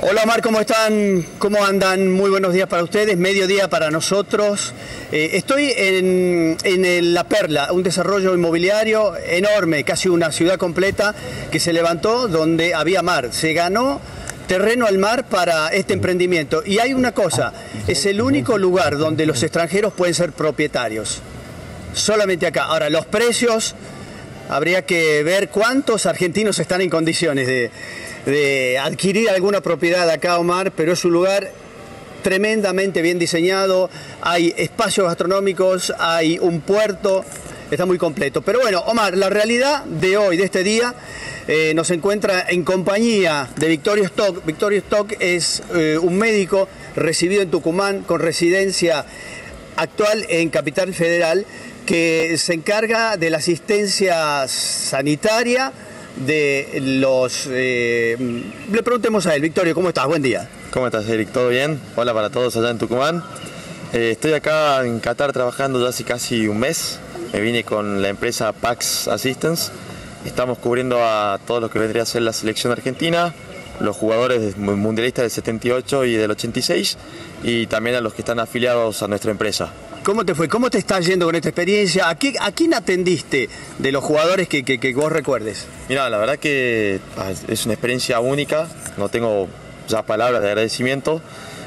Hola Omar, ¿cómo están? ¿Cómo andan? Muy buenos días para ustedes, mediodía para nosotros. Eh, estoy en, en, La Perla, un desarrollo inmobiliario enorme, casi una ciudad completa que se levantó donde había mar. Se ganó terreno al mar para este emprendimiento. Y hay una cosa, es el único lugar donde los extranjeros pueden ser propietarios. Solamente acá. Ahora, los precios, habría que ver cuántos argentinos están en condiciones de adquirir alguna propiedad acá, Omar, pero es un lugar tremendamente bien diseñado, hay espacios gastronómicos, hay un puerto, está muy completo. Pero bueno, Omar, la realidad de hoy, de este día, eh, nos encuentra en compañía de Victorio Stock. Victorio Stock es eh, un médico recibido en Tucumán con residencia actual en Capital Federal que se encarga de la asistencia sanitaria, de los... Eh, le preguntemos a él, Victorio, ¿cómo estás? Buen día. ¿Cómo estás, Eric? ¿Todo bien? Hola para todos allá en Tucumán. Eh, estoy acá en Qatar trabajando ya hace casi un mes. Me vine con la empresa Pax Assistance. Estamos cubriendo a todos los que vendría a ser la selección argentina, los jugadores mundialistas del 78 y del 86 y también a los que están afiliados a nuestra empresa. ¿Cómo te fue? ¿Cómo te estás yendo con esta experiencia? ¿A, quién atendiste de los jugadores que, vos recuerdes? Mira, la verdad que ah, es una experiencia única, no tengo ya palabras de agradecimiento.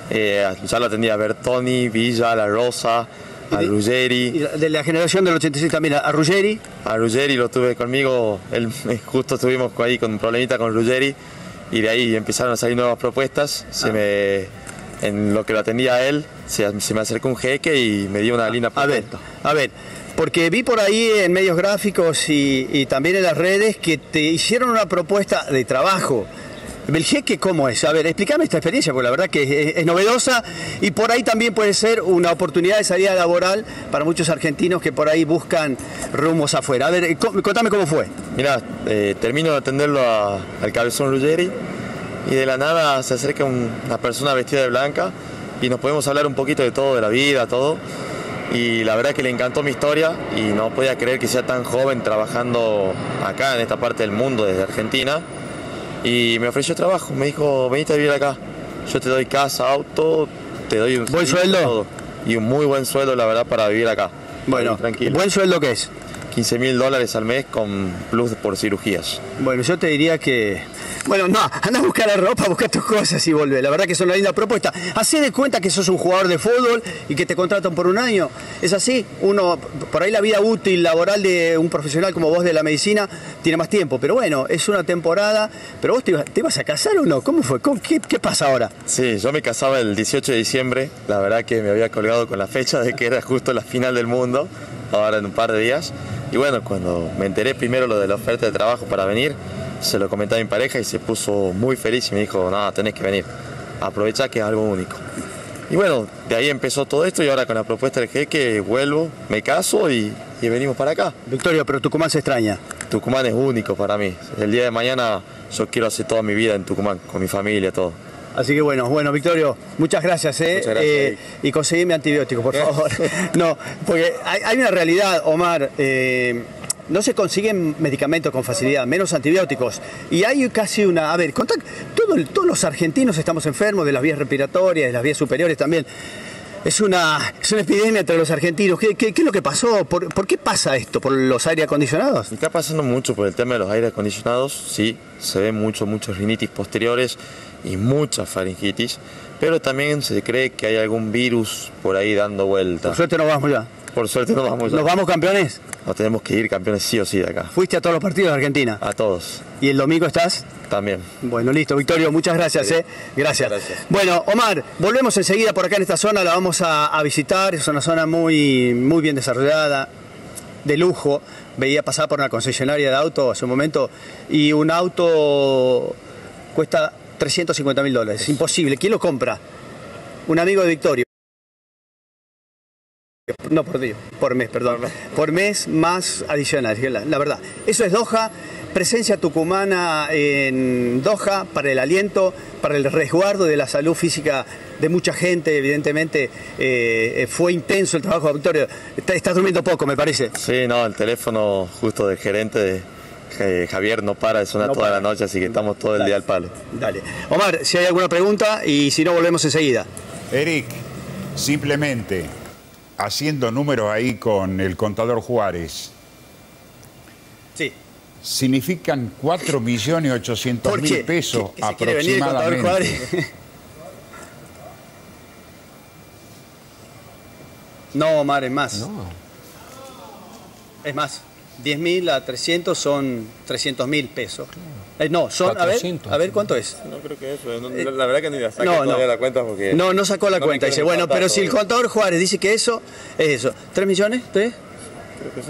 Eh, ya lo atendí a Bertoni, Villa, La Rosa, a Ruggeri. De la generación del 86 también, a Ruggeri. A Ruggeri lo tuve conmigo, él, justo estuvimos ahí con un problemita con Ruggeri y de ahí empezaron a salir nuevas propuestas. Se ah. me en lo que lo atendía a él, se, me acercó un jeque y me dio una linda A ver, a ver, porque vi por ahí en medios gráficos y, también en las redes que te hicieron una propuesta de trabajo. ¿El jeque cómo es? A ver, explícame esta experiencia, porque la verdad que es, novedosa y por ahí también puede ser una oportunidad de salida laboral para muchos argentinos que por ahí buscan rumos afuera. A ver, contame cómo fue. Mira, eh, termino de atenderlo al cabezón Ruggeri y de la nada se acerca una persona vestida de blanca y nos podemos hablar un poquito de todo, de la vida, todo. Y la verdad que le encantó mi historia y no podía creer que sea tan joven trabajando acá en esta parte del mundo, desde Argentina. Y me ofreció trabajo, me dijo, venite a vivir acá. Yo te doy casa, auto, te doy un buen sueldo. Y un muy buen sueldo, la verdad, para vivir acá. Bueno, tranquilo. ¿Buen sueldo qué es? 15 mil dólares al mes con plus por cirugías. Bueno, yo te diría que bueno, no, anda a buscar la ropa, busca tus cosas y vuelve. La verdad que es una linda propuesta. Hacé de cuenta que sos un jugador de fútbol y que te contratan por un año. Es así, uno, por ahí la vida útil, laboral de un profesional como vos de la medicina tiene más tiempo. Pero bueno, es una temporada. Pero vos te, ibas a casar o no? ¿Cómo fue? qué, qué, pasa ahora? Sí, yo me casaba el 18 de diciembre. La verdad que me había colgado con la fecha de que era justo la final del mundo, ahora en un par de días. Y bueno, cuando me enteré primero lo de la oferta de trabajo para venir, se lo comenté a mi pareja y se puso muy feliz y me dijo, nada, tenés que venir, aprovecha que es algo único. Y bueno, de ahí empezó todo esto y ahora con la propuesta del jeque vuelvo, me caso y, venimos para acá. Victoria, pero Tucumán se extraña. Tucumán es único para mí. El día de mañana yo quiero hacer toda mi vida en Tucumán, con mi familia, todo. Así que bueno, bueno, Victorio, muchas gracias, ¿eh? Muchas gracias eh, y conseguime antibiótico, por favor. no, porque hay, una realidad, Omar. Eh, no se consiguen medicamentos con facilidad, menos antibióticos. Y hay casi una... A ver, todos los argentinos estamos enfermos de las vías respiratorias, de las vías superiores también. Es una, es una epidemia entre los argentinos. ¿Qué, qué, es lo que pasó? ¿Por, qué pasa esto? ¿Por los aire acondicionados? Está pasando mucho por el tema de los aire acondicionados. Sí, se ven mucho, muchos rinitis posteriores y mucha faringitis. Pero también se cree que hay algún virus por ahí dando vuelta. Por suerte no vamos ya. Por suerte no vamos ya. ¿Nos vamos campeones? Nos tenemos que ir campeones sí o sí de acá. ¿Fuiste a todos los partidos de Argentina? A todos. ¿Y el domingo estás? También. Bueno, listo. Victorio, muchas gracias. Eh. Gracias. gracias. Bueno, Omar, volvemos enseguida por acá en esta zona, la vamos a, visitar. Es una zona muy, muy bien desarrollada, de lujo. Veía pasar por una concesionaria de auto hace un momento y un auto cuesta 350 mil dólares. Imposible. ¿Quién lo compra? Un amigo de Victorio. No por día, por mes, perdón. Por mes más adicional, la, verdad. Eso es Doha, presencia tucumana en Doha para el aliento, para el resguardo de la salud física de mucha gente, evidentemente eh, fue intenso el trabajo, Victorio. Estás durmiendo poco, me parece. Sí, no, el teléfono justo del gerente de, eh, Javier no para de sonar No toda para. la noche, así que estamos todo el Dale. día al palo. Dale. Omar, si hay alguna pregunta y si no, volvemos enseguida. Eric, simplemente haciendo números ahí con el contador Juárez. Significan 4 millones 800 ¿Por mil pesos ¿Que- que aproximadamente. No, Omar, es más. Es más. 10.000 a 300 son 300 mil pesos. Eh, no, son, a ver, 400. a ver cuánto es. No creo que eso, la verdad que ni la saqué todavía la cuenta porque... No, no sacó la no cuenta. Dice, bueno, pero si el contador Juárez dice que eso es eso. ¿3 millones? ¿Tres?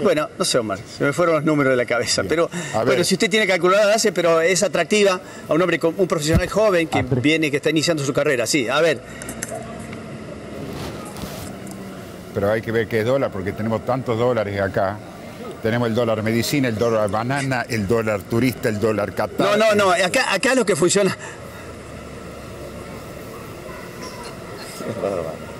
Bueno, no sé, Omar, se me fueron los números de la cabeza. Pero bueno, si usted tiene calculadora, la hace, pero es atractiva a un hombre, con- un profesional joven que viene, que está iniciando su carrera. Sí, a ver, Pero hay que ver qué es dólar, porque tenemos tantos dólares acá. Tenemos el dólar medicina, el dólar banana, el dólar turista, el dólar no, Qatar. no, no, acá, acá lo que funciona.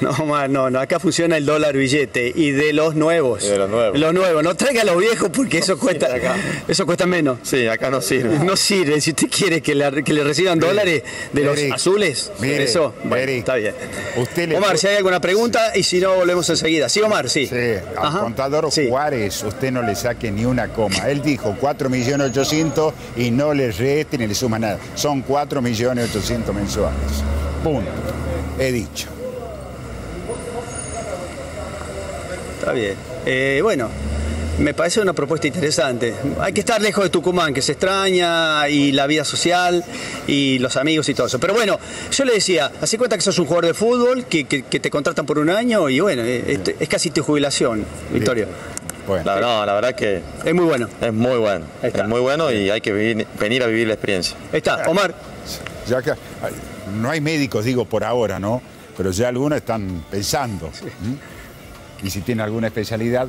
No, Omar, no, no, acá funciona el dólar billete y de los nuevos. Y de los nuevos. Los nuevos, no traiga los viejos porque eso cuesta, acá. eso cuesta menos. Sí, acá no sirve. No sirve, si usted quiere que le, que le reciban dólares de los azules, mire, eso, bueno, está bien. usted le Omar, si hay alguna pregunta y si no, volvemos enseguida. Sí, Omar, sí. Sí, al Ajá, contador sí. Juárez usted no le saque ni una coma. Él dijo 4 millones 800 y no le reste ni le suma nada. Son 4 millones 800 mensuales. Punto. He dicho. Está bien. Eh, bueno, me parece una propuesta interesante. Hay que estar lejos de Tucumán, que se extraña, y la vida social, y los amigos y todo eso. Pero bueno, yo le decía, así cuenta que sos un jugador de fútbol, que, que- que te contratan por un año, y bueno, eh, es, es casi tu jubilación, Victoria. Bueno, La, no, la verdad que Es muy bueno. es muy bueno. Es muy bueno y hay que vivir- venir a vivir la experiencia. Ahí está, Omar. ya que no hay médicos, digo, por ahora, ¿no? Pero ya algunos están pensando. ¿m? Y si tiene alguna especialidad.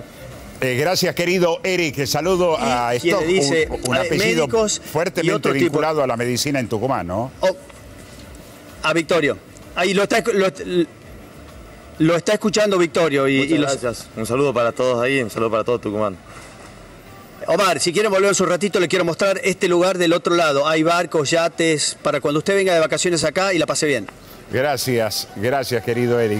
Eh, gracias, querido Eric. Saludo a Stock, le dice, un, un a ver, apellido médicos y fuertemente tipo- vinculado a la medicina en Tucumán, ¿no? Oh, a Victorio. Ahí lo está, lo, lo está escuchando Victorio. Y, Muchas y los- gracias. Un saludo para todos ahí, un saludo para todo Tucumán. Omar, si quieren volver en su ratito, le quiero mostrar este lugar del otro lado. Hay barcos, yates, para cuando usted venga de vacaciones acá y la pase bien. Gracias, gracias, querido Eric.